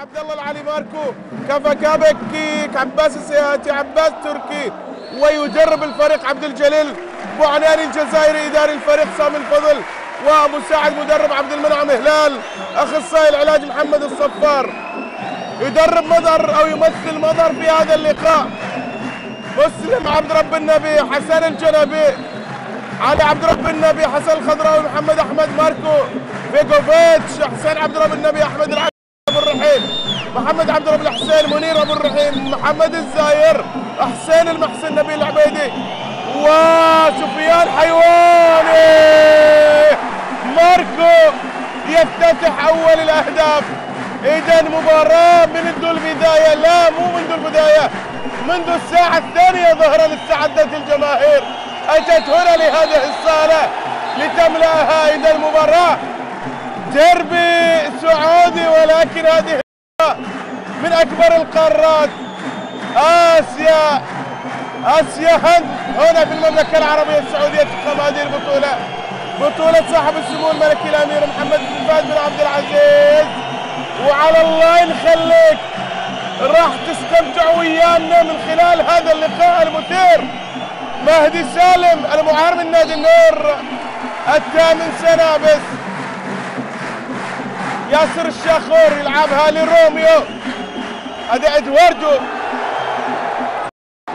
عبد الله العلي ماركو. كفى كابكي عباس السياتي عباس تركي. ويجرب الفريق عبد الجليل. ابو عناني الجزائري إداري الفريق سامي الفضل. ومساعد مدرب عبد المنعم هلال. أخصائي العلاج محمد الصفار. يدرب مضر أو يمثل مضر في هذا اللقاء. مسلم عبد رب النبي حسن الجنبي. علي عبد رب النبي حسن الخضراوي محمد أحمد ماركو. بيجوفيتش حسين عبد رب النبي أحمد العبد أبو الرحيم محمد عبد رب الحسين منير أبو الرحيم محمد الزاير حسين المحسن نبيل العبيدي وسفيان حيواني. ماركو يفتتح أول الأهداف. اذا مباراة منذ البداية لا مو منذ البداية منذ الساعة الثانية ظهر لاستعدت الجماهير. أتت هنا لهذه الصالة لتملأها. اذا المباراة ديربي سعودي ولكن هذه من أكبر القارات. آسيا آسيا هند هنا في المملكة العربية السعودية تقام هذه البطولة. بطولة صاحب السمو الملكي الأمير محمد بن فهد بن عبد العزيز. وعلى الله نخليك. راح تستمتع ويانا من خلال هذا اللقاء المثير. مهدي سالم المعار من نادي النور. الثامن سنة بس. ياسر الشاخور يلعبها لروميو. هذا إدواردو.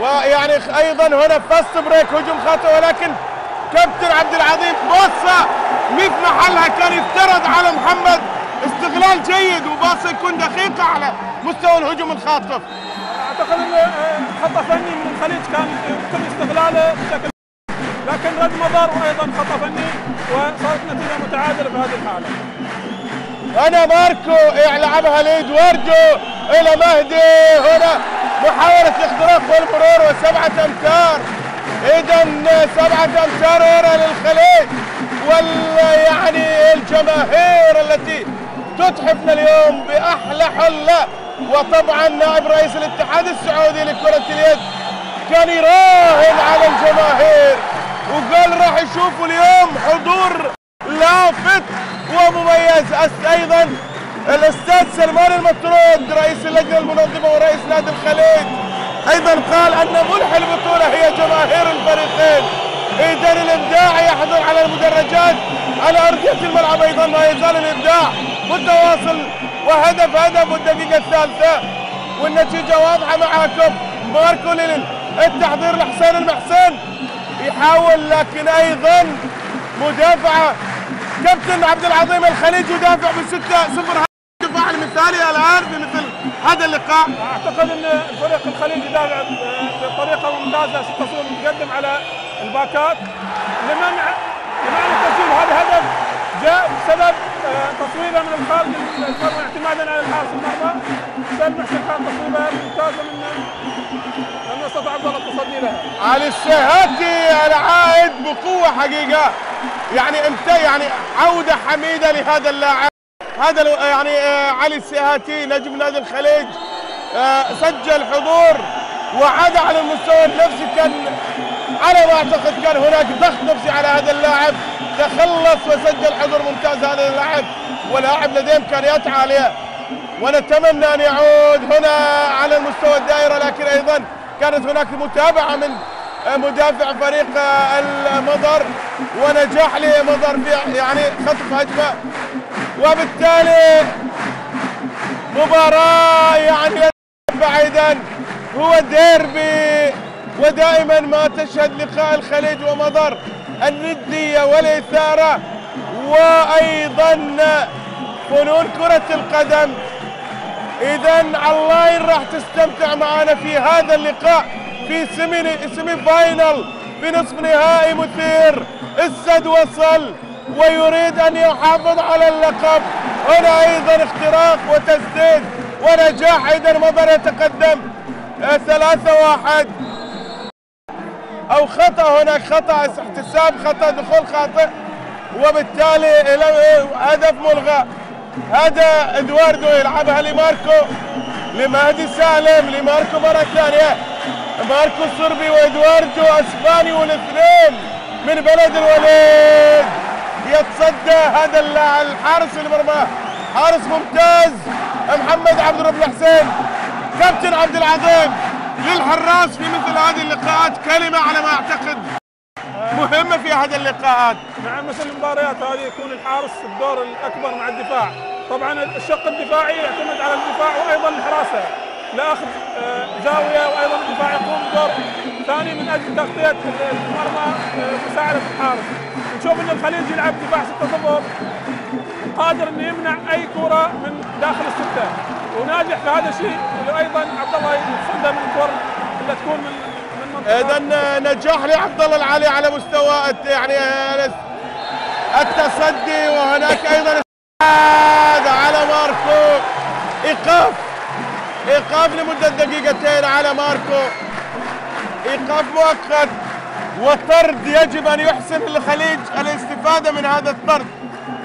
ويعني أيضا هنا fast break هجوم خاطئ ولكن كابتن عبد العظيم باصه مش محلها كان يفترض على محمد. استغلال جيد وباصه يكون دقيقه على مستوى الهجوم الخاطف أعتقد إن خطأ فني من الخليج كان يمكن استغلاله بشكل لكن رد مضر وأيضا خطأ فني وصارت نتيجة متعادلة في هذه الحالة. هنا ماركو يلعبها لادواردو إلى مهدي. هنا محاولة الاختراق والمرور وسبعة أمتار. اذا سبعة أمتار هنا للخليج يعني الجماهير التي تتحفنا اليوم بأحلى حلة. وطبعا نائب رئيس الاتحاد السعودي لكرة اليد كان يراهن على الجماهير وقال راح يشوفوا اليوم حضور لافت ومميز. أيضا الأستاذ سلمان المطرود رئيس اللجنة المنظمة ورئيس نادي الخليج. أيضا قال أن ملح البطولة هي جماهير الفريقين. اذا الإبداع يحضر على المدرجات. على أرضية الملعب أيضا ما يزال الإبداع متواصل. وهدف هدف والدقيقة الثالثة. والنتيجة واضحة معاكم. ماركو ليلين التحضير لحسين المحسن. يحاول لكن أيضا مدافعه كابتن عبد العظيم الخليج يدافع بستة صفر الدفاع المثالي الآن في مثل هذا اللقاء. أعتقد إن فريق الخليج يدافع بطريقة ممتازة 6 0 متقدم على الباكات. لمنع لمنع التسجيل هذا هدف جاء بسبب تصويبه من الخارج اعتمادا على الحارس المرمى. سالم محسن كان تصويبه ممتازة من علي السهاتي العائد بقوة حقيقة. يعني أنت يعني عودة حميدة لهذا اللاعب. هذا يعني علي السهاتي نجم نادي الخليج. سجل حضور وعاد على المستوى النفسي. كان على ما أعتقد كان هناك ضغط نفسي على هذا اللاعب. تخلص وسجل حضور ممتاز هذا اللاعب. ولاعب لديه إمكانيات عالية. ونتمنى أن يعود هنا على المستوى الدائرة. لكن أيضا كانت هناك متابعة من مدافع فريق المضر ونجاح لمضر في يعني خطف هجمه وبالتالي مباراة يعني بعيدا. هو ديربي. ودائما ما تشهد لقاء الخليج ومضر الندية والإثارة. وأيضا فنون كرة القدم اذا اللاين راح تستمتع معنا في هذا اللقاء في semi semi final في نصف نهائي مثير. السد وصل ويريد أن يحافظ على اللقب. هنا أيضا اختراق وتسديد ونجاح إذا مضر يتقدم. ثلاثة واحد. أو خطأ هناك خطأ احتساب خطأ دخول خاطئ وبالتالي هدف ملغى. هذا إدواردو يلعبها لماركو لمهدي سالم لماركو مرة ثانية. ماركو الصربي وإدواردو أسباني والاثنين من بلد الوليد. يتصدى هذا الحارس المرمى. حارس ممتاز محمد عبد الرب الحسين. كابتن عبد العظيم للحراس في مثل هذه اللقاءات. كلمة على ما أعتقد. مهمه في هذه اللقاءات. مع مثل المباريات هذه يكون الحارس الدور الأكبر مع الدفاع. طبعا الشق الدفاعي يعتمد على الدفاع وأيضا الحراسه لأخذ آه، زاوية وأيضا الدفاع يقوم بدور ثاني من أجل تغطية المرمى آه، مساعدة الحارس. نشوف إن الخليج يلعب دفاع 6 0 قادر إنه يمنع أي كرة من داخل الستة. وناجح في هذا الشيء وأيضا عبد الله يصدها من الكور اللي تكون من اذا نجاح لعبد الله العلي على مستوى يعني التصدي وهناك أيضا على ماركو. إيقاف. إيقاف لمدة دقيقتين على ماركو. إيقاف مؤقت. وطرد يجب أن يحسن الخليج الاستفادة من هذا الطرد.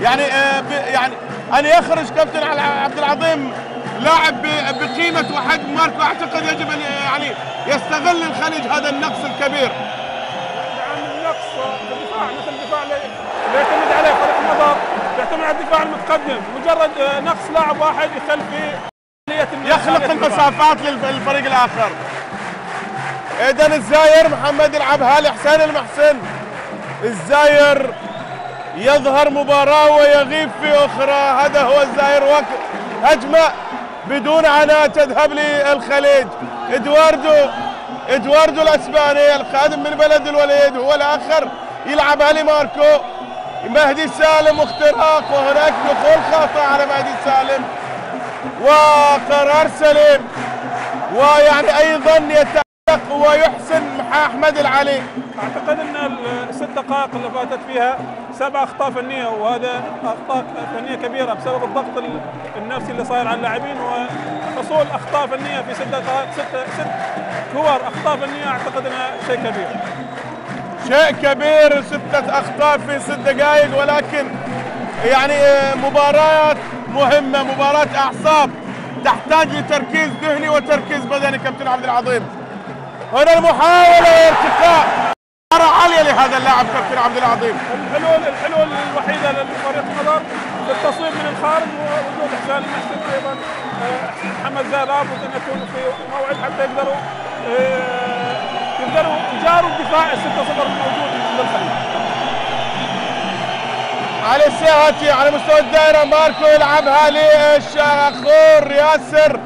يعني آه يعني أن يخرج كابتن عبد العظيم لاعب بقيمة وحجم ماركو اعتقد يجب أن يعني يستغل الخليج هذا النقص الكبير. عن النقص في الدفاع مثل الدفاع اللي يعتمد عليه فريق النظر يعتمد على الدفاع المتقدم. مجرد نقص لاعب واحد يخلي النقص. يخلق. المسافات للف- للفريق الآخر. اذا الزاير محمد يلعبها لحسين المحسن. الزاير يظهر مباراة ويغيب في أخرى. هذا هو الزاير وقت هجمة بدون عناء تذهب للخليج. إدواردو إدواردو الأسباني الخادم من بلد الوليد هو الآخر يلعبها لماركو. مهدي سالم اختراق وهناك دخول خاطئ على مهدي سالم. وقرار سليم. ويعني أيضا يتألق ويحسن أحمد العلي. أعتقد أن الست دقائق اللي فاتت فيها سبع أخطاء فنية وهذا أخطاء فنية كبيرة بسبب الضغط ال- النفسي اللي صاير على اللاعبين وحصول أخطاء فنية في ست دقائق ست ست كور أخطاء فنية أعتقد أنها شيء كبير. شيء كبير ستة أخطاء في ست دقائق ولكن يعني مباراة مهمة مباراة أعصاب تحتاج لتركيز ذهني وتركيز بدني كابتن عبد العظيم. هنا المحاولة ارتقاء مهارة عالية لهذا اللاعب كابتن عبد العظيم. الحلول الحلول الوحيدة لفريق النظر للتصويب من الخارج ووجود حسين المحسن أيضا آه، محمد زاهر لابد ان يكونوا في موعد حتى يقدروا آه، يقدروا يجاروا الدفاع. الستة صفر الموجود عند الخليج. علي السيهاتي على مستوى الدائرة ماركو يلعبها للشاخور ياسر.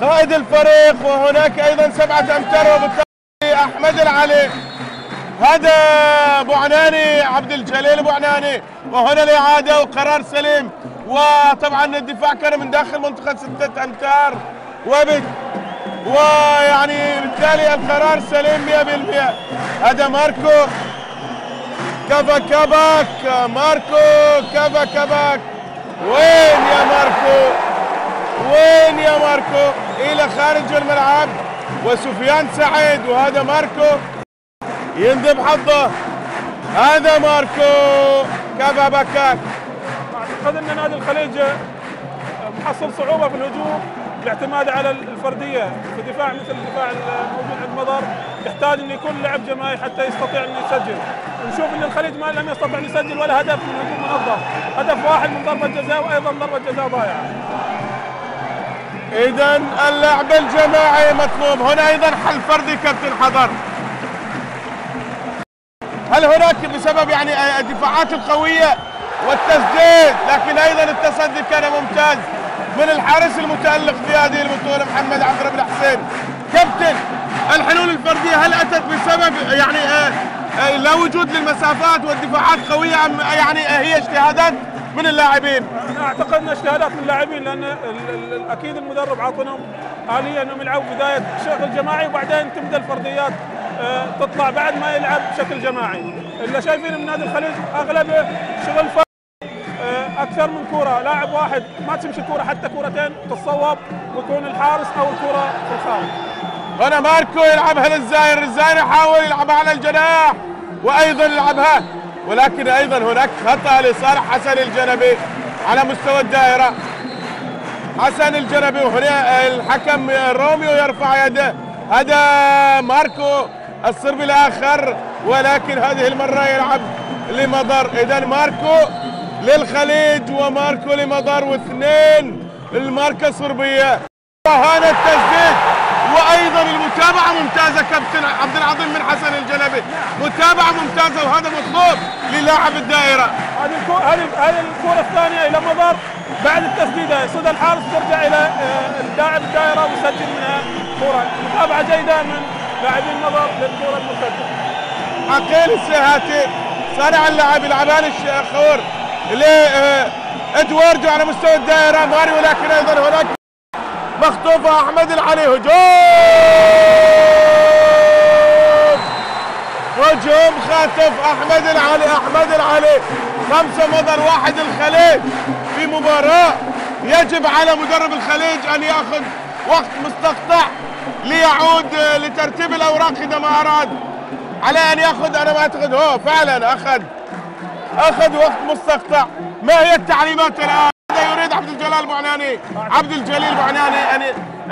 قائد الفريق وهناك أيضا سبعة أمتار وبالتالي أحمد العلي هذا أبو عناني عبد الجليل أبو عناني وهنا الاعادة وقرار سليم. وطبعا الدفاع كان من داخل منطقة ستة أمتار وبت ويعني بالتالي القرار سليم 100% هذا ماركو كفا كباك ماركو كفا كباك. وين يا ماركو؟ وين يا ماركو؟ إلى خارج الملعب وسفيان سعيد وهذا ماركو يندب حظه. هذا ماركو كفا بكاك أعتقد أن نادي الخليج محصل صعوبة في الهجوم بالاعتماد على الفردية في الدفاع مثل الدفاع الموجود عند مضر. يحتاج أن يكون لاعب جماعي حتى يستطيع انه يسجل. ونشوف أن الخليج ما لم يستطع أن يسجل ولا هدف من هجوم منظم. هدف واحد من ضربة جزاء وأيضا ضربة جزاء ضايعة. اذا اللعب الجماعي مطلوب. هنا أيضا حل فردي كابتن حضر. هل هناك بسبب يعني الدفاعات القوية والتسديد؟ لكن أيضا التصدي كان ممتاز من الحارس المتألق في هذه البطولة محمد عبد الرب الحسين. كابتن الحلول الفردية هل أتت بسبب يعني آه، آه، لا وجود للمسافات والدفاعات قوية أم يعني آه، هي اجتهادات؟ من اللاعبين؟ أنا أعتقد إن اجتهادات من اللاعبين لأن أكيد المدرب عاطينهم اليه إنهم يلعبوا بداية شغل جماعي وبعدين تبدأ الفرديات آه، تطلع بعد ما يلعب بشكل جماعي. اللي شايفين من نادي الخليج اغلبه شغل فردي آه، أكثر من كورة. لاعب واحد ما تمشي كورة حتى كورتين تتصوب ويكون الحارس أو الكورة في الخارج. هنا ماركو يلعبها للزاير الزاير يحاول يلعبها على الجناح وأيضا يلعبها ولكن أيضا هناك خطأ لصالح حسن الجنبي على مستوى الدائرة. حسن الجنبي وهنا الحكم روميو يرفع يده هذا ماركو الصربي الآخر ولكن هذه المرة يلعب لمضر. اذا ماركو للخليج وماركو لمدار واثنين الماركة صربية وهنا التسديد وأيضا المتابعة ممتازة كابتن عبد العظيم من حسن الجلبي. متابعة ممتازة وهذا مطلوب للاعب الدائرة. هذه هذه هذه الكرة الثانية إلى مضر بعد التسديده يصد الحارس ترجع إلى آه، اللاعب الدائرة ويسجل منها كرة. متابعة جيدة من لاعبين مضر للكرة المرتده عقيل السهاتي صانع اللعب يلعبان الشخور لادواردو على مستوى الدائرة ماري ولكن أيضا هناك مخطوفة أحمد العلي هجوم! هجوم خاطف أحمد العلي أحمد العلي خمسة مضر واحد الخليج في مباراة. يجب على مدرب الخليج أن يأخذ وقت مستقطع ليعود لترتيب الأوراق إذا ما أراد. على أن يأخذ أنا ما أعتقد. هو فعلا أخذ. أخذ وقت مستقطع. ما هي التعليمات الآن؟ ماذا يريد عبد الجلال البعناني عبد الجليل البعناني أن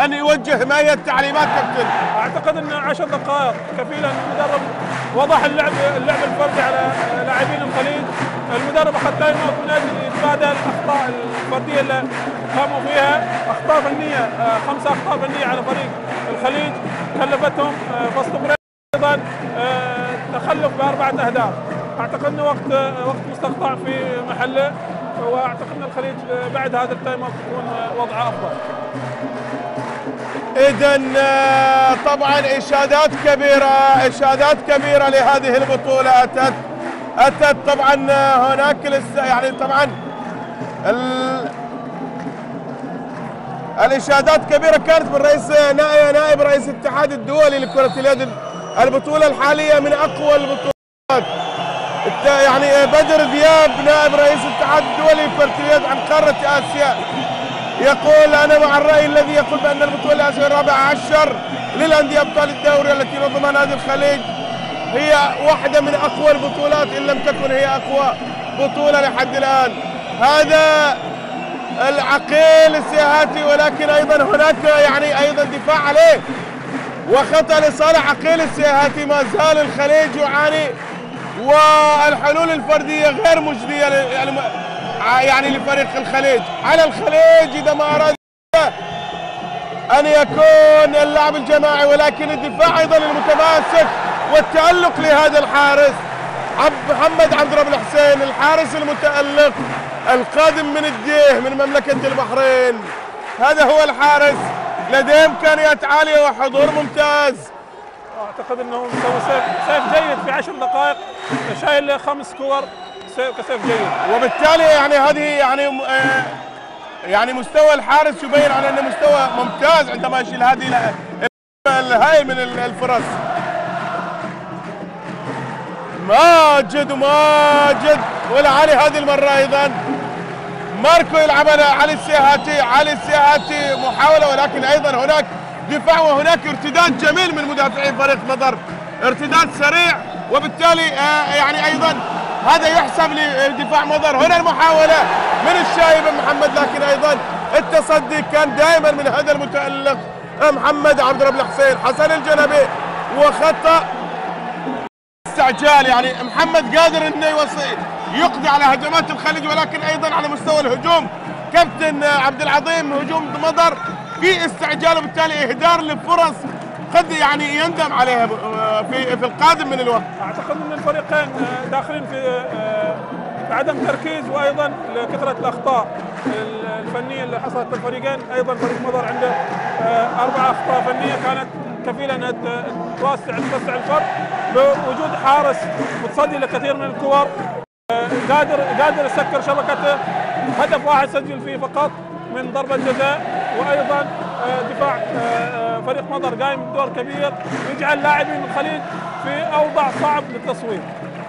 أن يوجه ما هي التعليمات كابتن. أعتقد إن 10 دقائق كفيلة. المدرب وضح اللعب اللعب الفردي على لاعبين الخليج المدرب أخذ time out من أجل يتفادى الأخطاء الفردية اللي قاموا فيها. أخطاء فنية آه، خمسة أخطاء فنية على فريق الخليج. كلفتهم آه، fast break أيضا آه، تخلف بأربعة أهداف. أعتقد انه وقت آه، وقت مستقطع في محله. واعتقد إن الخليج آه، بعد هذا ال time out يكون آه، وضعه أفضل. اذا طبعا اشادات كبيرة اشادات كبيرة لهذه البطولة. أتت أتت طبعا هناك لسه يعني طبعا ال... الاشادات كبيرة كانت من رئيس نائب, نائب رئيس الاتحاد الدولي لكرة اليد البطولة الحالية من أقوى البطولات. يعني بدر دياب نائب رئيس الاتحاد الدولي اليد عن قارة آسيا يقول أنا مع الرأي الذي يقول بأن البطولة الآسيوية الرابعة عشر للأندية أبطال الدوري التي نظمها نادي الخليج هي واحدة من أقوى البطولات إن لم تكن هي أقوى بطولة لحد الآن. هذا العقيل السيهاتي ولكن أيضا هناك يعني أيضا دفاع عليه وخطأ لصالح عقيل السيهاتي ما زال الخليج يعاني والحلول الفردية غير مجدية يعني يعني لفريق الخليج. على الخليج إذا ما أراد أن يكون اللعب الجماعي ولكن الدفاع أيضا المتماسك والتألق لهذا الحارس عبد محمد عبد رب الحسين الحارس المتألق القادم من الديه من مملكة البحرين. هذا هو الحارس. لديه إمكانيات عالية وحضور ممتاز. أعتقد إنه مسوي save. save جيد في 10 دقائق. شايل خمس كور. save ك save جيد. وبالتالي يعني هذه يعني آه، يعني مستوى الحارس يبين على أنه مستوى ممتاز عندما يشيل هذه ال- الهائل من ال- الفرص. ماجد ماجد. والعلي هذه المرة أيضا. ماركو يلعب على علي السيهاتي علي السيهاتي محاولة ولكن أيضا هناك دفاع وهناك ارتداد جميل من مدافعي فريق مضر. ارتداد سريع وبالتالي آه، يعني أيضا هذا يحسب لدفاع مضر. هنا المحاولة من الشايب محمد لكن أيضا التصدي كان دائما من هذا المتألق آه، محمد عبد رب الحسين. حسن الجنبي وخطا استعجال يعني محمد قادر إنه يوصي يقضي على هجمات الخليج ولكن أيضا على مستوى الهجوم. كابتن عبد العظيم هجوم مضر. في استعجال وبالتالي إهدار لفرص قد يعني يندم عليها في في القادم من الوقت. أعتقد إن الفريقين آه، داخلين في آه، عدم تركيز وأيضا لكثرة الأخطاء الفنية اللي حصلت الفريقين. أيضا فريق مضر عنده آه، أربع أخطاء فنية كانت كفيلة إنها توسع توسع الفرق بوجود حارس متصدي لكثير من الكور آه، قادر قادر يسكر شبكته هدف واحد سجل فيه فقط. من ضربة جزاء وأيضا آه، دفاع آه، آه، فريق مضر قايم بدور كبير يجعل لاعبين الخليج في أوضاع صعب للتصوير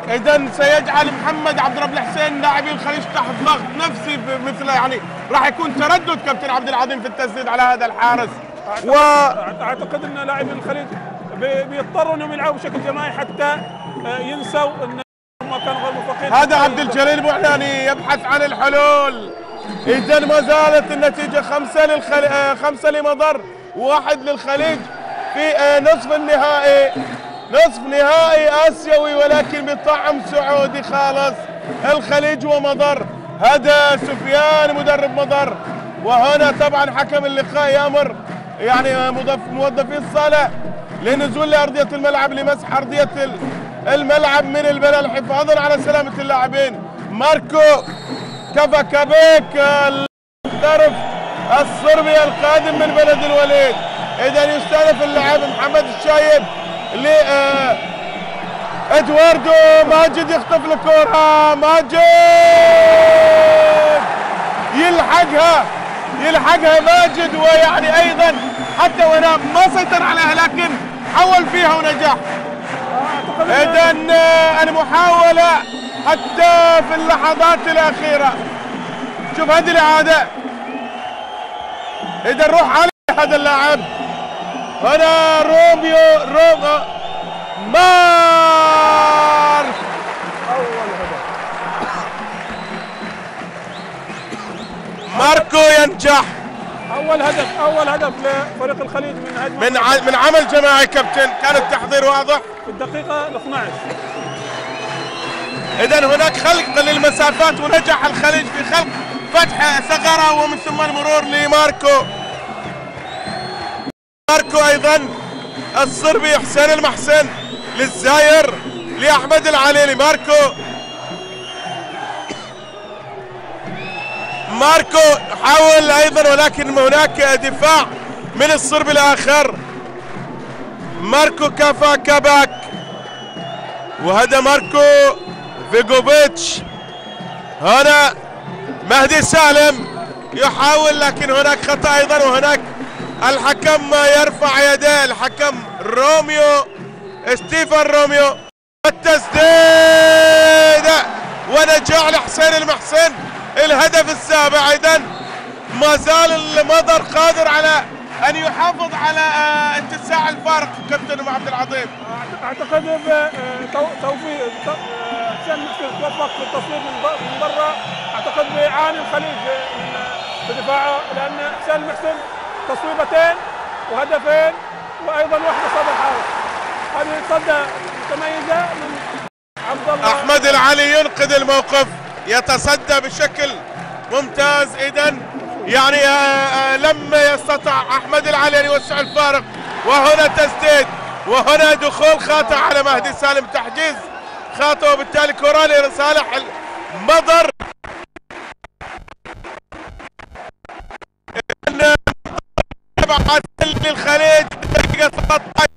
اذا سيجعل محمد عبد رب الحسين لاعبي الخليج تحت ضغط نفسي مثل يعني راح يكون تردد كابتن عبد العظيم في التسديد على هذا الحارس. و أعتقد- اعتقد إن لاعبين الخليج بي- بيضطروا إنهم يلعبوا بشكل جماعي حتى ينسوا إن هم كانوا غير موفقين هذا عبد الجليل بوعناني يبحث عن الحلول. إذا ما زالت النتيجة خمسة للخل... آه، خمسة لمضر واحد للخليج في آه، نصف النهائي نصف نهائي آسيوي ولكن بطعم سعودي خالص. الخليج ومضر. هذا سفيان مدرب مضر. وهنا طبعا حكم اللقاء يأمر. يعني موظفي الصالة لنزول لأرضية الملعب لمسح أرضية ال- الملعب من البلل حفاظا على سلامة اللاعبين. ماركو كافاكابيك المحترف الصربي القادم من بلد الوليد. إذا يستهدف اللاعب محمد الشايب ل آه، إدواردو ماجد يخطف الكرة. ماجد! يلحقها يلحقها ماجد ويعني أيضا حتى وأنا ما سيطر عليها لكن حول فيها ونجح اذا المحاولة حتى في اللحظات الأخيرة. شوف هذه الإعادة. إذا نروح على هذا اللاعب. هنا روميو روما مارك اول هدف ماركو ينجح. أول هدف أول هدف لفريق الخليج من من ع- من عمل جماعي كابتن. كان التحضير واضح. في الدقيقة ال 12 اذا هناك خلق للمسافات ونجح الخليج في خلق فتح ثغرة ومن ثم المرور لماركو. ماركو أيضا الصربي حسين المحسن للزاير لأحمد العليلي ماركو ماركو حاول أيضا ولكن هناك دفاع من الصربي الآخر. ماركو كافا كاباك وهذا ماركو فيجوفيتش. هنا مهدي سالم يحاول لكن هناك خطأ أيضا وهناك الحكم يرفع يديه الحكم روميو ستيفن روميو. التسديد! ونجاح لحسين المحسن الهدف السابع اذا ما زال المضر قادر على أن يحافظ على آه، اتساع الفارق كابتن أبو عبد العظيم. أعتقد تو- توفيق تو- آه، حسين توفق في التصويب من برا. أعتقد بيعاني الخليج من في دفاعه لأن حسين المحسن تصويبتين وهدفين وأيضا واحدة صدر حارس هذه صده متميزة من عبد الله. أحمد العلي ينقذ الموقف يتصدى بشكل ممتاز. اذا يعني آه، آه، لم يستطع أحمد العلي ان يوسع الفارق. وهنا تسديد وهنا دخول خاطئ على مهدي سالم. تحجيز خاطئ وبالتالي كره لصالح تبعت للخليج دقيقة 13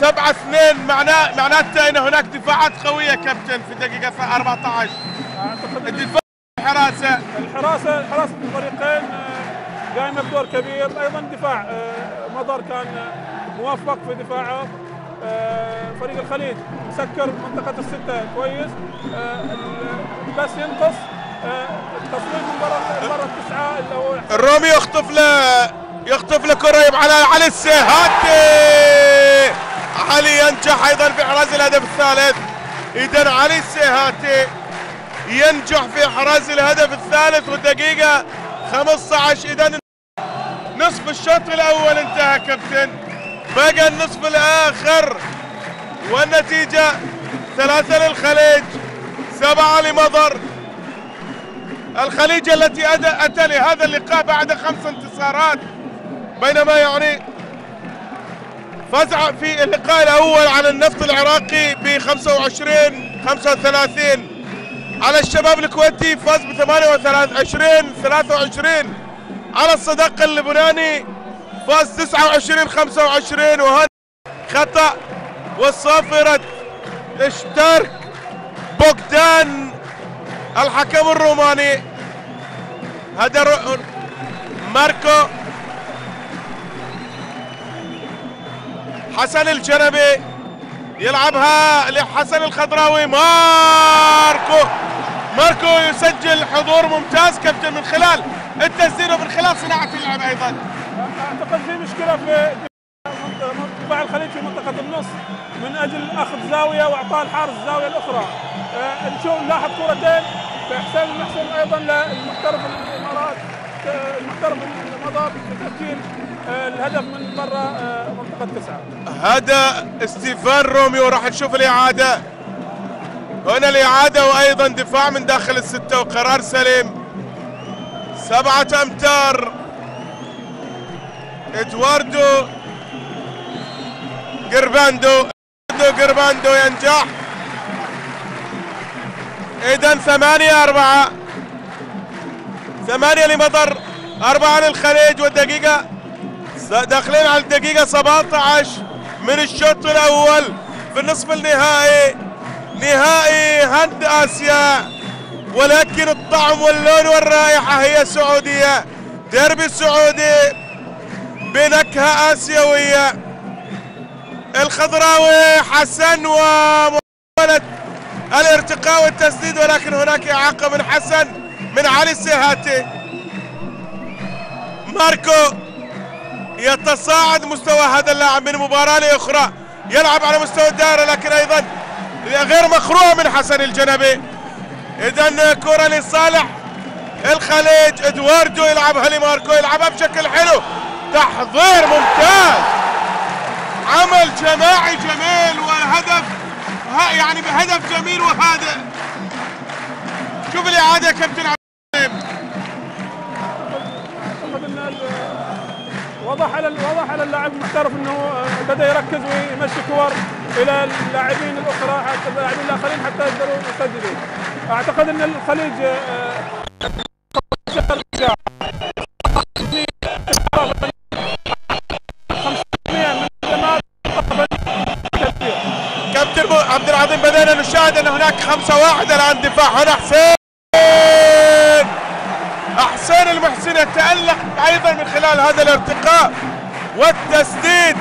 سبعة اثنين. معناه معناته إن هناك دفاعات قوية كابتن في دقيقة 14 اعتقد الدفاع حراسة الحراسة حراسة الفريقين آه، قايمة بدور كبير. أيضا دفاع آه، مضر كان آه، موفق في دفاعه. فريق الخليج مسكر منطقة الستة كويس. بس ينقص من برا برا التسعه اللي هو الرومي يخطف له يخطف له كرة يبقى على علي السيهاتي علي ينجح أيضا في احراز الهدف الثالث. اذا علي السيهاتي ينجح في إحراز الهدف الثالث والدقيقة 15 اذا نصف الشوط الأول انتهى كابتن. بقى النصف الآخر والنتيجة ثلاثة للخليج سبعة لمضر. الخليج التي أتى لهذا اللقاء بعد خمس انتصارات بينما يعني فاز ع- في اللقاء الأول على النفط العراقي ب 25 35 على الشباب الكويتي فاز ب 28 23 على الصداقة اللبناني فاز 29 25 وهذا خطأ وصافرة اشترك بوغدان الحكم الروماني. هذا ماركو. حسن الجنبي. يلعبها لحسن الخضراوي. ماركو ماركو يسجل حضور ممتاز كابتن من خلال التسديد ومن خلال صناعة اللعب أيضا. أعتقد في مشكلة في دفاع الخليج في منطقة النص من أجل أخذ زاوية وإعطاء الحارس الزاوية الأخرى. آه، نشوف نلاحظ كرتين حسين المحسن أيضا للمحترف الإمارات. آه، المحترف المضر في تسجيل آه، الهدف من برا آه، منطقة تسعة. هذا ستيفان روميو راح نشوف الإعادة. هنا الإعادة وأيضا دفاع من داخل الستة وقرار سليم. سبعة أمتار. إدواردو قرباندو قرباندو ينجح. إذا ثمانية أربعة. ثمانية لمطر أربعة للخليج والدقيقة داخلين على الدقيقة 17 من الشوط الأول. في النصف النهائي نهائي هند آسيا. ولكن الطعم واللون والرائحة هي سعودية. ديربي سعودي بنكهة آسيوية. الخضراوي حسن ومحاولة الارتقاء والتسديد ولكن هناك إعاقة من حسن. من علي السيهاتي. ماركو يتصاعد مستوى هذا اللاعب من مباراة لأخرى. يلعب على مستوى الدائرة لكن أيضا غير مخروع من حسن الجنبي. إذا كرة لصالح الخليج. إدواردو يلعبها لماركو يلعبها بشكل حلو. تحضير ممتاز. عمل جماعي جميل وهدف يعني بهدف جميل وهادئ شوف الإعادة يا كابتن وضح على وضح على اللاعب المحترف انه بدا يركز ويمشي كور إلى اللاعبين الأخرى حتى اللاعبين الآخرين حتى يقدروا يسددوا أعتقد إن الخليج كابتن عبد العظيم بدينا نشاهد أن هناك خمسة واحد الآن دفاع هنا حسين! حسين المحسن يتألق أيضا من خلال هذا الارتقاء والتسديد.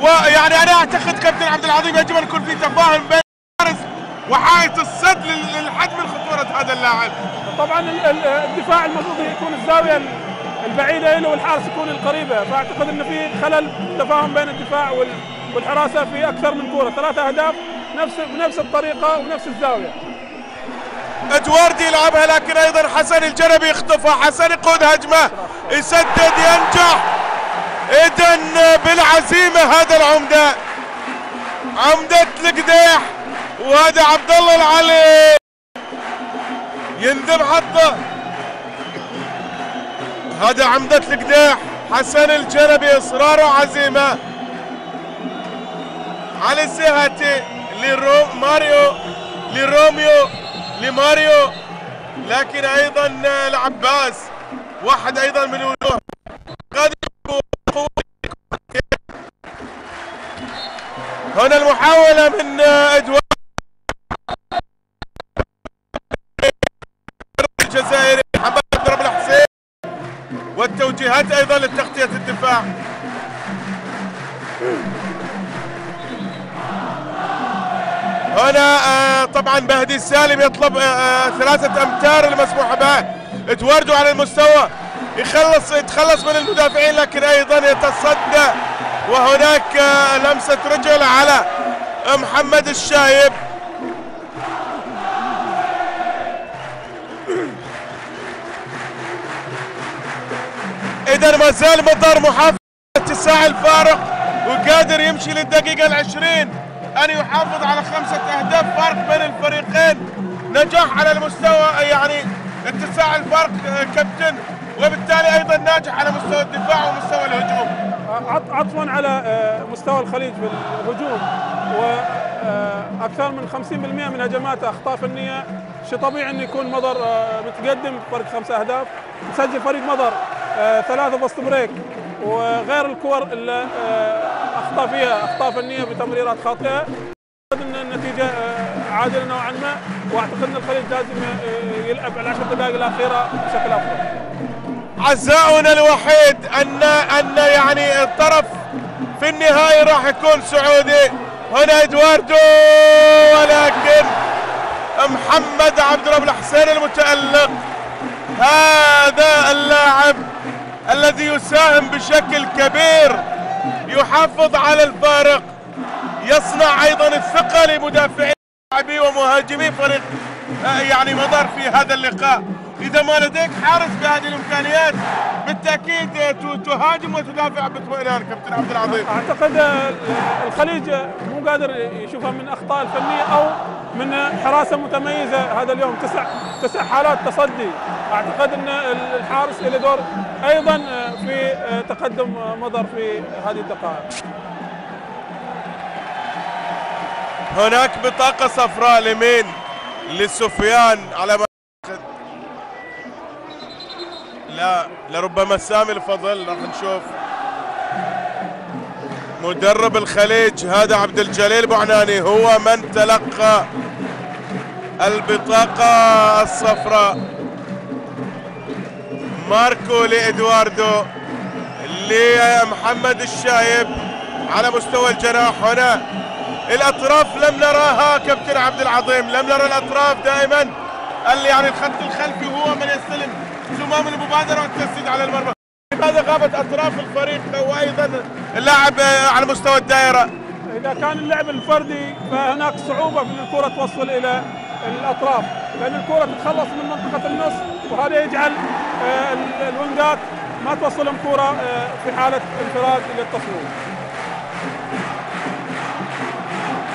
ويعني أنا أعتقد كابتن عبد العظيم يجب أن يكون في تفاهم بين الحارس وحائط الصد للحد من خطورة هذا اللاعب. طبعا الدفاع المفروض يكون الزاوية البعيدة له والحارس يكون القريبة فأعتقد ان في خلل تفاهم بين الدفاع والحراسة في أكثر من كورة. ثلاثة أهداف نفس بنفس الطريقة ونفس الزاوية. أدواردي يلعبها لكن أيضا حسن الجربي يخطفها. حسن يقود هجمة يسدد ينجح اذا بالعزيمة هذا العمدة. عمدة القديح وهذا عبد الله العلي. ينذب حطه هذا عمدة القديح. حسن الجربي إصرار وعزيمة. علي السيهاتي لرو ماريو لروميو. لماريو لكن أيضا العباس واحد أيضا من وجوه هنا المحاولة من أدوار الجزائري محمد ضرب الحسين والتوجيهات أيضا لتغطية الدفاع. هنا آه طبعا بهدي السالم يطلب آه آه ثلاثة أمتار المسموح بها إدواردو على المستوى. يخلص يتخلص من المدافعين لكن أيضا يتصدى. وهناك لمسة رجل على محمد الشايب. اذا ما زال مطر محافظ اتساع الفارق وقادر يمشي للدقيقة العشرين. أن يحافظ على خمسة أهداف فرق بين الفريقين. نجاح على المستوى يعني اتساع الفرق كابتن. وبالتالي أيضا ناجح على مستوى الدفاع ومستوى الهجوم. عطفا على مستوى الخليج في الهجوم. وأكثر من 50% من هجماته اخطاء فنيه شيء طبيعي إنه يكون مضر متقدم فرق خمسة أهداف. مسجل فريق مضر ثلاثة fast break. وغير الكور اللي أخطأ فيها اخطاء فنية بتمريرات خاطئة إن النتيجة عادله نوعا ما وأعتقد إن الخليج لازم يلعب العشر دقائق الأخيرة بشكل أفضل. عزاؤنا الوحيد أن أن يعني الطرف في النهايه راح يكون سعودي هنا إدواردو ولكن محمد عبد الرب الحسين المتألق هذا اللاعب الذي يساهم بشكل كبير يحافظ على الفارق يصنع أيضا الثقة لمدافعين لاعبي ومهاجمي فريق يعني مضر في هذا اللقاء. إذا ما لديك حارس بهذه الإمكانيات بالتأكيد تهاجم وتدافع باطمئنان كابتن عبد العظيم. أعتقد الخليج مو قادر يشوفها من أخطاء الفنية أو من حراسة متميزة. هذا اليوم تسع تسع حالات تصدي. أعتقد أن الحارس له دور أيضا في تقدم مضر في هذه الدقائق. هناك بطاقة صفراء لمين؟ لسفيان على ما لا لربما سامي الفضل راح نشوف. مدرب الخليج هذا عبد الجليل بعناني هو من تلقى البطاقة الصفراء. ماركو لإدواردو لمحمد الشايب على مستوى الجناح هنا الأطراف لم نراها كابتن عبد العظيم لم نرى الأطراف دائما. اللي يعني الخط الخلفي هو من يستلم. زمام المبادرة والتسديد على المرمى. لماذا غابت أطراف الفريق وأيضا اللاعب على مستوى الدائرة؟ إذا كان اللعب الفردي فهناك صعوبة في الكره توصل إلى الأطراف. لأن الكرة تتخلص من منطقة النص وهذا يجعل الوينجات ما توصلهم كرة في حالة انفراد للتصوير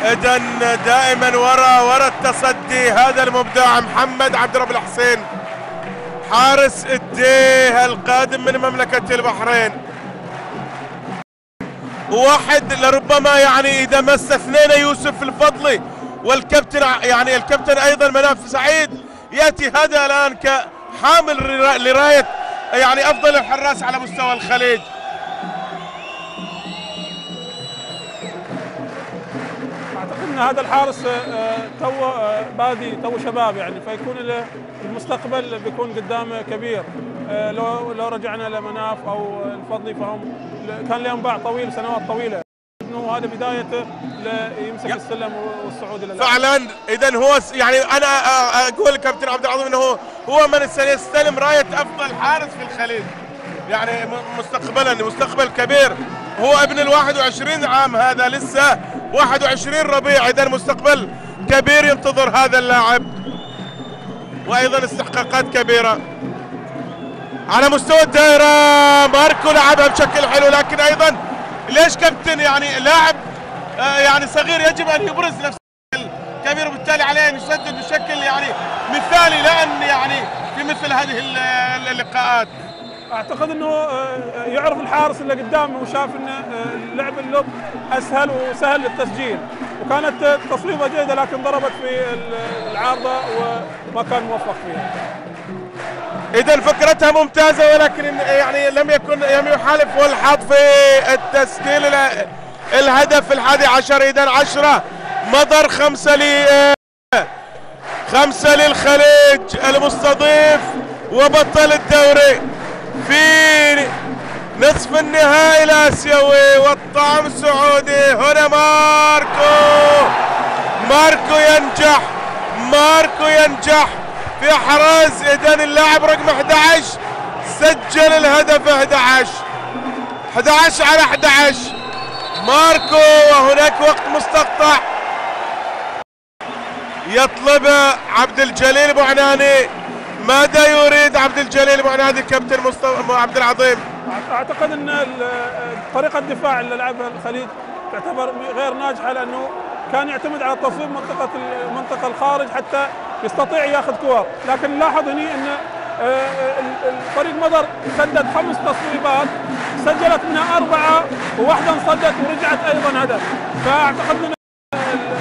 اذا دائما ورا ورا التصدي هذا المبدع محمد عبد رب الحسين حارس الديه القادم من مملكة البحرين. واحد لربما يعني إذا ما استثنينا يوسف الفضلي. والكابتن يعني الكابتن أيضا مناف سعيد يأتي هذا الآن كحامل لراية يعني أفضل الحراس على مستوى الخليج. إن هذا الحارس تو بادي تو شباب يعني فيكون المستقبل بيكون قدامه كبير. لو لو رجعنا لمناف أو الفضلي فهم كان لهم باع طويل سنوات طويلة. إنه هذا بدايته يمسك السلم والصعود إلى فعلا اذا هو يعني أنا أقول كابتن عبد العظيم إنه هو هو من سيستلم راية أفضل حارس في الخليج. يعني مستقبلا مستقبل كبير. هو ابن ال 21 عام هذا لسه 21 ربيع. اذا مستقبل كبير ينتظر هذا اللاعب. وأيضا استحقاقات كبيرة. على مستوى الدائرة ماركو لعبها بشكل حلو لكن أيضا ليش كابتن يعني لاعب آه يعني صغير يجب أن يبرز نفسه كبير وبالتالي عليه أن يسدد بشكل يعني مثالي لأن يعني في مثل هذه اللقاءات أعتقد إنه يعرف الحارس اللي قدامه وشاف إن لعب اللب أسهل وسهل للتسجيل وكانت تصويبه جيدة لكن ضربت في العارضة وما كان موفق فيها. اذا فكرتها ممتازة ولكن يعني لم يكن لم يحالف والحظ في التسجيل الهدف الحادي عشر. اذا عشرة مضر خمسة ل خمسة للخليج المستضيف وبطل الدوري في نصف النهائي الآسيوي والطعم السعودي هنا ماركو. ماركو ينجح ماركو ينجح. في احراز اذا اللاعب رقم 11 سجل الهدف 11 11 على 11 ماركو وهناك وقت مستقطع. يطلب عبد الجليل أبو عناني. ماذا يريد عبد الجليل أبو عناني الكابتن مصطفى عبد العظيم؟ أعتقد أن طريقة الدفاع اللي لعبها الخليج تعتبر غير ناجحة لأنه كان يعتمد على تصويب منطقة المنطقة الخارج حتى يستطيع ياخذ كور. لكن نلاحظ هني إن الفريق مضر سدد خمس تصويبات سجلت منها أربعة وواحدة انصدت ورجعت أيضا هدف. فأعتقد إن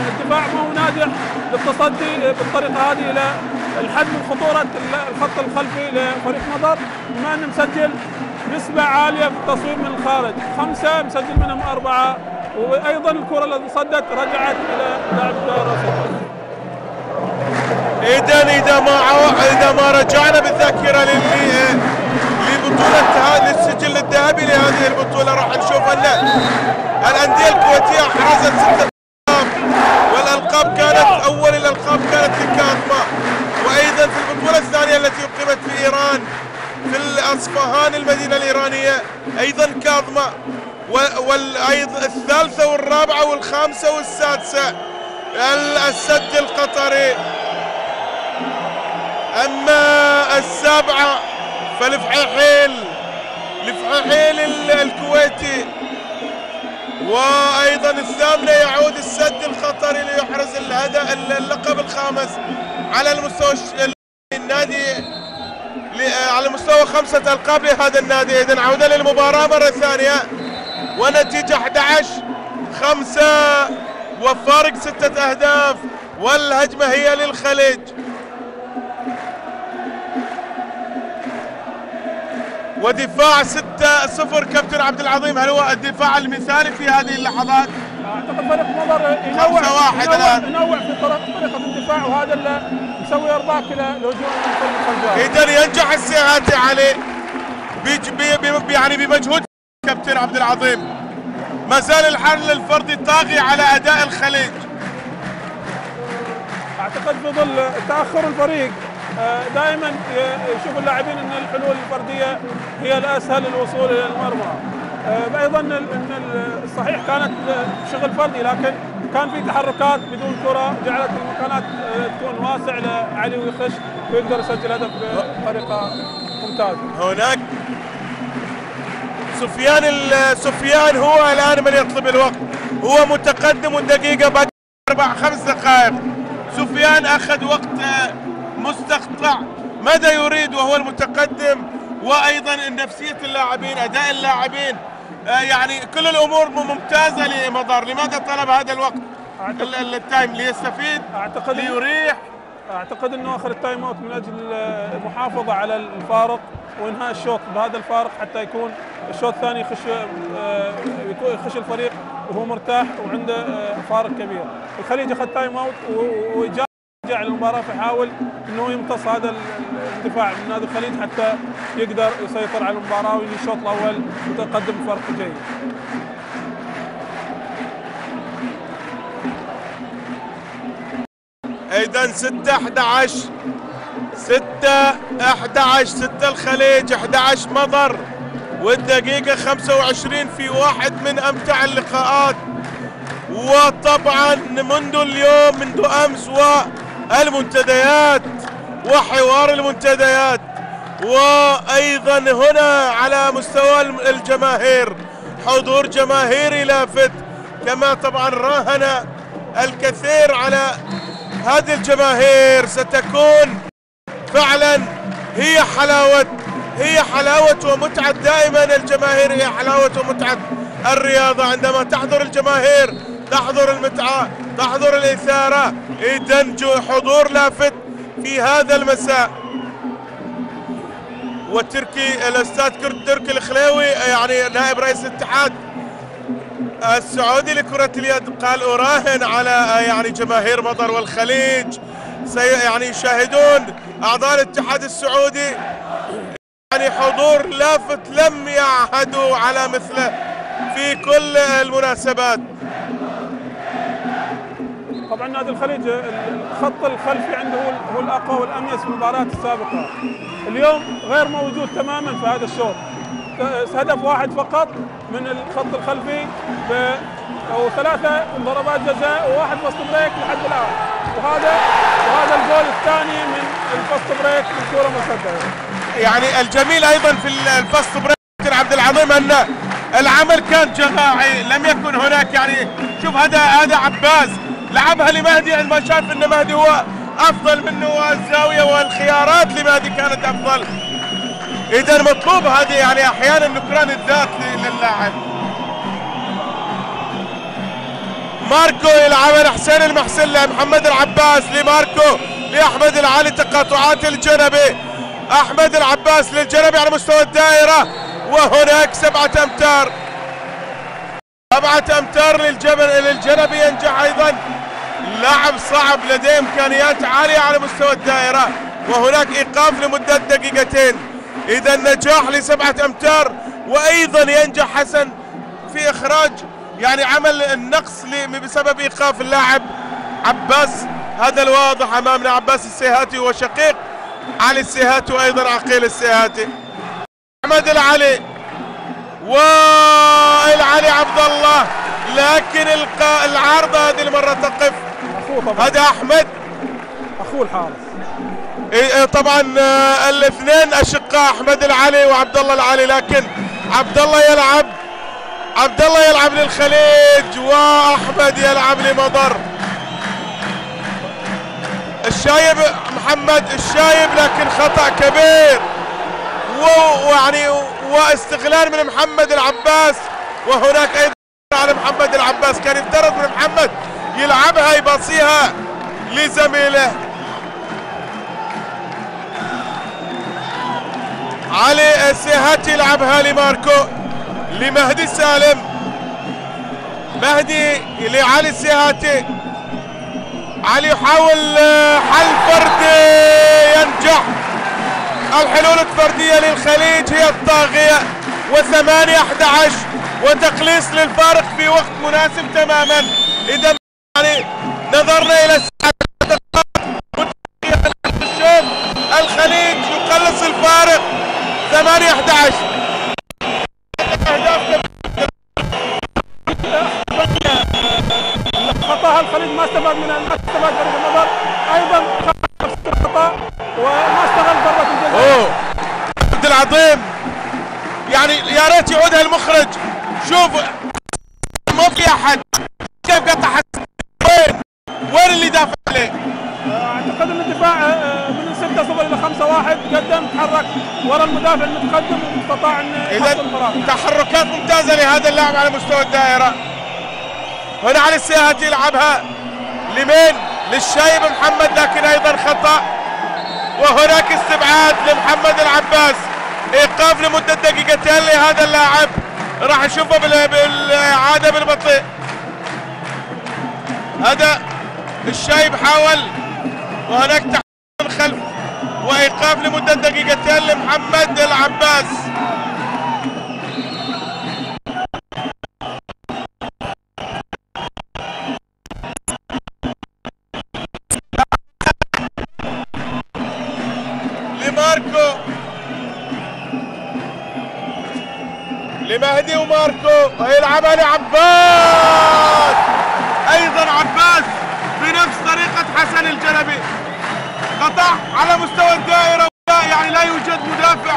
الدفاع ما هو ناجح للتصدي بالطريقة هذه إلى الحد من خطوره الخط الخلفي لفريق مضر. بما انه مسجل نسبة عالية في التصوير من الخارج. خمسة مسجل منهم أربعة وأيضا الكرة التي صدت رجعت إلى لاعب راسل. إذا إذا ما إذا ما رجعنا بالذاكرة لبطولة هذا السجل الذهبي لهذه البطولة راح نشوف أن الأندية الكويتية حرزت ستة ألقاب والألقاب كانت أول الألقاب كانت لكاظمة وأيضا في البطولة الثانية التي أقيمت في إيران في الأصفهان المدينة الإيرانية أيضا كاظمة. والايضا الثالثة والرابعة والخامسة والسادسة السد القطري. أما السابعة فالفحيحيل الفحيحيل الكويتي. وأيضا الثامنة يعود السد الخطري ليحرز الهدف اللقب الخامس على المستوى النادي على مستوى خمسة ألقاب لهذا النادي. اذا عودة للمباراة مرة ثانية. ونتيجة 11 خمسة وفارق ستة أهداف. والهجمة هي للخليج. ودفاع ستة صفر كابتن عبد العظيم هل هو الدفاع المثالي في هذه اللحظات؟ أعتقد فريق مضر ينوع واحد ينوع, في طريقه الدفاع وهذا اللي مسوي ارباك إلى الهجوم إذا ينجح السيهاتي عليه بيج- بي بي يعني بمجهود كابتن عبد العظيم. ما زال الحل الفردي طاغي على أداء الخليج. أعتقد في ظل تأخر الفريق. دائما يشوف اللاعبين إن الحلول الفردية هي الأسهل للوصول إلى المرمى. آه، أيضا إن ال- الصحيح كانت آه، شغل فردي لكن كان في تحركات بدون كرة جعلت المكانات آه، تكون واسع لعلي ويخش ويقدر يسجل هدف بطريقة ممتازة. هناك سفيان سفيان هو الآن من يطلب الوقت. هو متقدم والدقيقه باقي أربع خمس دقائق. سفيان أخذ وقت آه، مستقطع ماذا يريد وهو المتقدم وأيضا نفسية اللاعبين أداء اللاعبين. آه، يعني كل الأمور ممتازة لمضر لماذا طلب هذا الوقت؟ أعتقد- ال- ال- ال time ليستفيد أعتقد ليريح. أعتقد إنه اخذ ال time out من أجل آه، المحافظة على الفارق وإنهاء الشوط بهذا الفارق حتى يكون الشوط الثاني يخش آه، يخش الفريق وهو مرتاح وعنده فارق كبير. الخليج أخذ time out وجاء رجع للمباراة فحاول إنه يمتص هذا ال- ال- الدفاع من نادي الخليج حتى يقدر يسيطر على المباراة ويجي الشوط الأول متقدم بفرق جيد. اذا 6 11 6 11 6 الخليج 11 مضر والدقيقة 25 في واحد من أمتع اللقاءات وطبعا منذ اليوم منذ أمس والمنتديات وحوار المنتديات وأيضا هنا على مستوى الجماهير حضور جماهيري لافت كما طبعا راهن الكثير على هذه الجماهير ستكون فعلا هي حلاوة هي حلاوة ومتعة دائما الجماهير هي حلاوة ومتعة الرياضة. عندما تحضر الجماهير تحضر المتعة تحضر الإثارة جو- حضور لافت في هذا المساء. وتركي الأستاذ كرت تركي الخليوي يعني نائب رئيس الاتحاد السعودي لكرة اليد قال أراهن على يعني جماهير مطر والخليج. سي يعني يشاهدون أعضاء الاتحاد السعودي. يعني حضور لافت لم يعهدوا على مثله في كل المناسبات. طبعا نادي الخليج الخط الخلفي عنده هو هو الأقوى والأميز في المباريات السابقة. اليوم غير موجود تماما في هذا الشوط. هدف واحد فقط من الخط الخلفي ب وثلاثه ضربات جزاء وواحد fast break لحد الآن. وهذا وهذا الجول الثاني من ال fast break من كوره مسدده. يعني الجميل أيضا في ال fast break عبد العظيم أن العمل كان جماعي لم يكن هناك يعني شوف هذا هذا عباس لعبها لمهدي عندما شاف إن مهدي هو أفضل منه والزاويه والخيارات لمهدي كانت أفضل. إذا مطلوب هذه يعني أحيانا نكران الذات للاعب. ماركو يلعب حسين المحسن لمحمد العباس لماركو لأحمد العالي تقاطعات الجنبي. أحمد العباس للجنبي على مستوى الدائرة وهناك سبعة أمتار. سبعة أمتار للجبل للجنبي ينجح أيضا. لاعب صعب لديه إمكانيات عالية على مستوى الدائرة وهناك إيقاف لمدة دقيقتين. إذا نجاح لسبعة أمتار وأيضا ينجح حسن في إخراج يعني عمل النقص بسبب إيقاف اللاعب عباس. هذا الواضح أمامنا عباس السيهاتي هو شقيق علي السيهاتي وأيضا عقيل السيهاتي. أحمد العلي والعلي عبد الله. لكن القاء العارضة هذه المرة تقف. هذا أحمد. أخوه الحارس. طبعا آه، الاثنين أشقاء أحمد العلي وعبد الله العلي. لكن عبد الله يلعب عبد الله يلعب للخليج وأحمد يلعب لمضر. الشايب محمد الشايب لكن خطأ كبير. ويعني واستغلال من محمد العباس. وهناك أيضا على محمد العباس كان يفترض من محمد يلعبها يباصيها لزميله. علي السيهاتي يلعبها لماركو لمهدي سالم مهدي لعلي السيهاتي علي يحاول حل فردي ينجح. الحلول الفردية للخليج هي الطاغية وثمانية 11 وتقليص للفارق في وقت مناسب تماما. إذا يعني نظرنا إلى الشوط الخليج يقلص الفارق. ثمانية 11 خطاها الخليج ما استفاد من ما استفاد فريق النظر. أيضا نفس الخطا وما استغل ضربة الجزاء. عبد العظيم. يعني يا ريت يعودها المخرج شوف ما في أحد. كيف قطع حسن وين؟ وين اللي دافع عليه؟ أعتقد إن الدفاع آه، من 6 0 إلى 5 1 قدم تحرك ورا المدافع المتقدم واستطاع إن يحصل المراوغ تحركات ممتازة لهذا اللاعب على مستوى الدائرة. هنا علي السيهاتي يلعبها لمين؟ للشايب محمد لكن أيضا خطأ. وهناك استبعاد لمحمد العباس. إيقاف لمدة دقيقتين لهذا اللاعب. راح نشوفه بال- بالاعاده بالبطيء. هذا الشايب حاول وهناك تحت من خلف وإيقاف لمدة دقيقتين لمحمد العباس. ويلعبها لعباس أيضا عباس بنفس طريقة حسن الجلبي قطع على مستوى الدائرة ولا- يعني لا يوجد مدافع.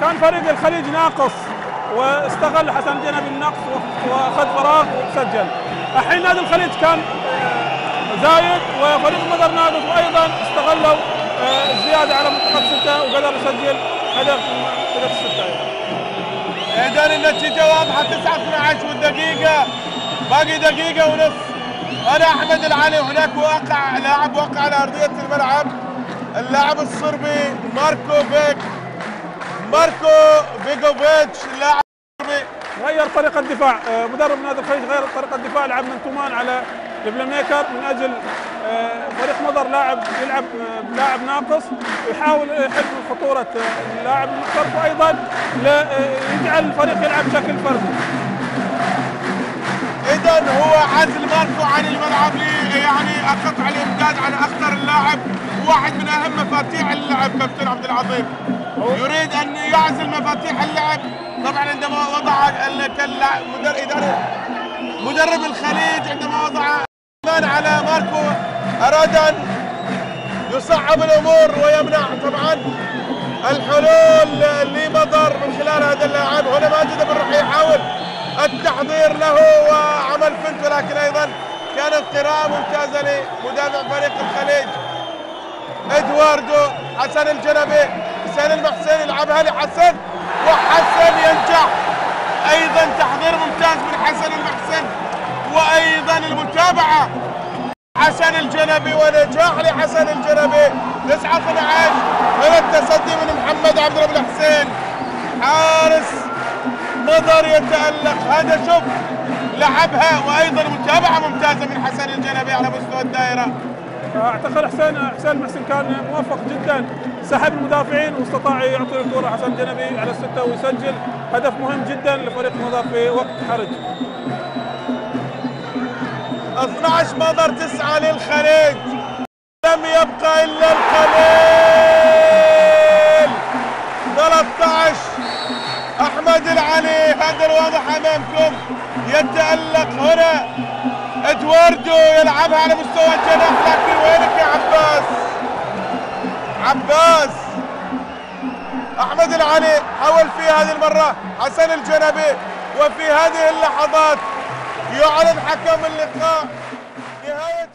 كان فريق الخليج ناقص واستغل حسن الجنبي النقص وأخذ فراغ وسجل. الحين نادي الخليج كان آه، زايد وفريق مدر ناقص وأيضا استغلوا آه، الزياده على منطقه ستة وقدر يسجل هدف منطقه السته اذا النتيجة واضحة 9 12 والدقيقة باقي دقيقة ونص. أنا أحمد العلي هناك واقع لاعب وقع على أرضية الملعب. اللاعب الصربي ماركو بيك ماركو بيجوفيتش اللاعب الصربي غير طريقه الدفاع آه، مدرب نادي الخليج غير طريقه الدفاع لعب man to man على ال playmaker من آه، فريق مضر لاعب يلعب بلاعب ناقص ويحاول من خطورة اللاعب المحترف وأيضا يجعل الفريق يلعب بشكل فردي اذا هو عزل ماركو عن الملعب يعني قطع الإمداد على أخطر اللاعب واحد من أهم مفاتيح اللعب كابتن عبد العظيم. يريد أن يعزل مفاتيح اللعب. طبعا عندما وضع ال- كان لاعب- مدر اداره مدرب الخليج عندما وضع على ماركو اراد ان يصعب الأمور ويمنع طبعا الحلول لمضر من خلال هذا اللاعب. هنا ماجد بن رح يحاول التحضير له وعمل فنت ولكن أيضا كانت قراءة ممتازة لمدافع فريق الخليج. إدواردو حسن الجنبي حسين المحسن يلعبها لحسن وحسن ينجح. أيضا تحضير ممتاز من حسن المحسن وأيضا المتابعة حسن الجنبي ونجاح لحسن الجنبي. 9 12 من التصدي من محمد عبد الرب الحسين حارس نظر يتألق. هذا شوف لعبها وأيضا متابعه ممتازة من حسن الجنبي على مستوى الدائرة. أعتقد حسين حسين المحسن كان موفق جدا. سحب المدافعين واستطاع يعطي الكرة. حسن الجنبي على الستة ويسجل. هدف مهم جدا لفريق مضر في وقت حرج. 12 مضر 9 للخليج. لم يبقى إلا القليل. 13 أحمد العلي هذا الواضح أمامكم. يتألق هنا. إدواردو يلعبها على مستوى الجناح لكن وينك يا عباس؟ عباس. أحمد العلي حاول فيها هذه المرة حسن الجنبي وفي هذه اللحظات يعلن حكم اللقاء. نهاية